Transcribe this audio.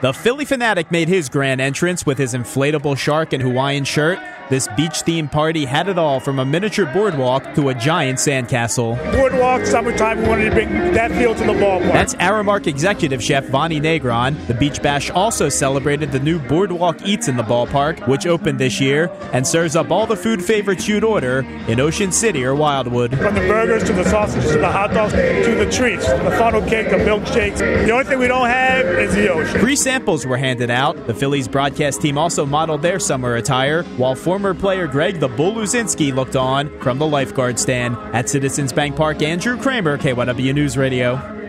The Phillie Phanatic made his grand entrance with his inflatable shark and Hawaiian shirt. This beach themed party had it all from a miniature boardwalk to a giant sandcastle. Boardwalk, summertime, we wanted to bring that feel to the ballpark. That's Aramark executive chef Vonnie Negron. The Beach Bash also celebrated the new Boardwalk Eats in the ballpark, which opened this year and serves up all the food favorites you'd order in Ocean City or Wildwood. From the burgers to the sausages to the hot dogs to the treats, the funnel cake, the milkshakes. The only thing we don't have is the ocean. Free samples were handed out. The Phillies broadcast team also modeled their summer attire, while former player Greg the Bull Luzinski looked on from the lifeguard stand. At Citizens Bank Park, Andrew Kramer, KYW News Radio.